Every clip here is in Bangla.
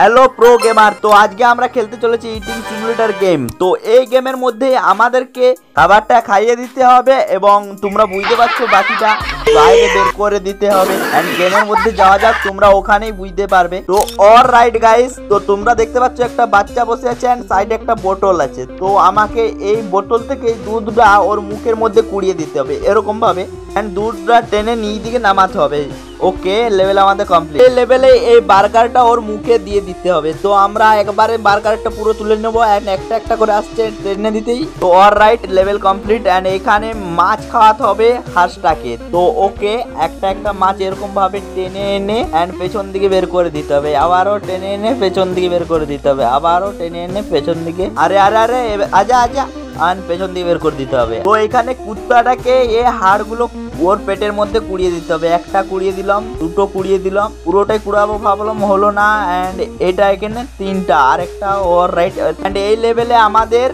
হ্যালো প্রো গেমার, তো আজকে আমরা খেলতে চলেছি ইটিং সিমুলেটার গেম তো এই গেমের মধ্যে আমাদেরকে খাবারটা খাইয়ে দিতে হবে এবং তোমরা বুঝতে পারছ বাকিটা বাইরে বের করে দিতে হবে। এন্ড গেমের মধ্যে যাওয়া যাক, তোমরা ওখানেই বুঝতে পারবে। তো অল রাইট গাইস তো তোমরা দেখতে পাচ্ছ একটা বাচ্চা বসে আছে এন্ড সাইডে একটা বোতল আছে। তো আমাকে এই বোতল থেকে দুধটা ওর মুখের মধ্যে কুড়িয়ে দিতে হবে, এরকম ভাবে। এন্ড দুধটা টেনে নিয়ে দিকে নামাতে হবে। ওকে লেভেল আমাদের কমপ্লিট এই লেভেলে এই বার্গারটা ওর মুখে দিয়ে দিতে হবে। তো আমরা একবারে বার্গারটা পুরো তুলে নেব এন্ড একটা একটা করে আসছে ট্রেনে দিতেই। তো all right level complete and এখানে মাছ খাওয়াতে হবে হাঁসটাকে। তো ওকে একটা একটা মাছ এরকম ভাবে টেনে এনে অ্যান্ড পেছন দিকে বের করে দিতে হবে। আবারও টেনে এনে পেছন দিকে বের করে দিতে হবে। আবারও টেনে এনে পেছন দিকে আরে আরে আরে আজা আজা আন পেছন দিকে বের করে দিতে হবে। তো এখানে কুত্তাটাকে এ হাড়গুলো ওর পেটের মধ্যে কুড়িয়ে দিতে হবে। একটা কুড়িয়ে দিলাম, দুটো কুড়িয়ে দিলাম। পুরোটাই কুড়াবো, ভাবলাম হলো না। অ্যান্ড এটা এখানে তিনটা আর একটা ওর রাইট অ্যান্ড এই লেভেলে আমাদের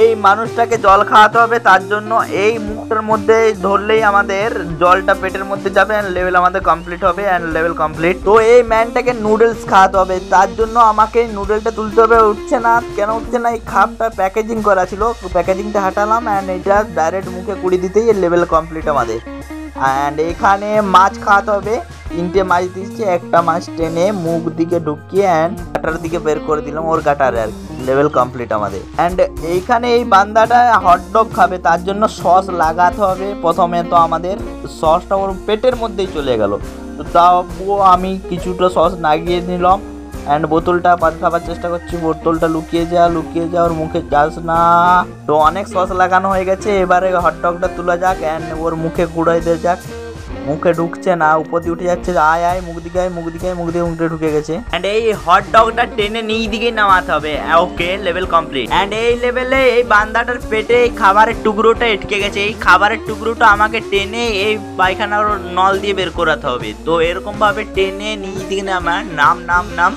এই মানুষটাকে জল খাওয়াতে হবে, তার জন্য এই মুখটার মধ্যে ধরলেই আমাদের জলটা পেটের মধ্যে যাবে অ্যান্ড লেভেল আমাদের কমপ্লিট হবে অ্যান্ড লেভেল কমপ্লিট তো এই ম্যানটাকে নুডলস খাওয়াতে হবে, তার জন্য আমাকে নুডলটা তুলতে হবে। উঠছে না, কেন উঠছে না? এই খাপটা প্যাকেজিং করা ছিল প্যাকেজিংটা হাঁটালাম অ্যান্ড এটা ডাইরেক্ট মুখে কুড়ি দিতেই লেভেল কমপ্লিট আমাদের। অ্যান্ড এখানে মাছ খাওয়াতে হবে। তিনটে মাছ দিচ্ছে একটা মাছ টেনে মুখ দিকে ঢুকিয়ে অ্যান্ড গাটার দিকে বের করে দিলাম ওর গাটারে আর লেভেল কমপ্লিট আমাদের। অ্যান্ড এইখানে এই বান্দাটা হটডগ খাবে, তার জন্য সস লাগাতে হবে। প্রথমে তো আমাদের সসটা ওর পেটের মধ্যেই চলে গেল। তো তাও আমি কিছুটা সস লাগিয়ে নিলাম। অ্যান্ড বোতলটা পাত খাবার চেষ্টা করছি, বোতলটা লুকিয়ে যা লুকিয়ে যা, ওর মুখে যাস না। তো অনেক সস লাগানো হয়ে গেছে, এবারে হটডগটা তোলা যাক অ্যান্ড ওর মুখে কুড়াই দেওয়া যাক। মুখে ঢুকছে না, উপর দিয়ে উঠে যাচ্ছে, আয় আয়, মুখ দিকে আয়, মুখ দিকে মুখ দিয়ে মুখে ঢুকে গেছে। অ্যান্ড এই হট ডগটা টেনে নিয়ে দিকে নামাতে হবে। ওকে লেভেল কমপ্লিট অ্যান্ড এই লেভেলে এই বান্দাটার পেটে এই খাবারের টুকরোটা এটকে গেছে। এই খাবারের টুকরোটা আমাকে টেনে এই পায়খানার নল দিয়ে বের করাতে হবে। তো এরকমভাবে টেনে নিয়ে দিকে নামা, নাম নাম নাম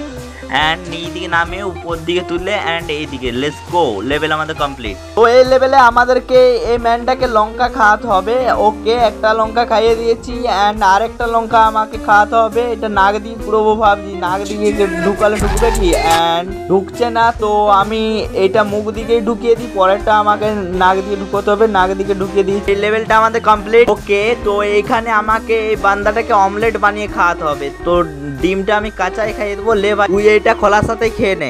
অ্যান্ড নিচ দিকে নামে উপর দিকে তুললে অ্যান্ড এই দিকে লেটস গো লেভেল আমাদের কমপ্লিট তো এই লেভেলে আমাদেরকে এই ম্যানটাকে লঙ্কা খাওয়াতে হবে। ওকে একটা লঙ্কা খাইয়ে দিয়েছি অ্যান্ড আরেকটা লঙ্কা আমাকে খাওয়াতে হবে। এটা নাক দিয়ে পুরো ভাবছি নাক দিয়ে ঢুকালে ঢুকবে কি? অ্যান্ড ঢুকছে না। তো আমি এটা মুখ দিকেই ঢুকিয়ে দিই। পরেরটা আমাকে নাক দিয়ে ঢুকোতে হবে। নাক দিকে ঢুকিয়ে দিই এই লেভেলটা আমাদের কমপ্লিট ওকে। তো এইখানে আমাকে এই বান্দাটাকে অমলেট বানিয়ে খাওয়াতে হবে। তো ডিমটা আমি কাঁচাই খাইয়ে দেবো। লে তুই এইটা খোলার সাথে খেয়ে নে।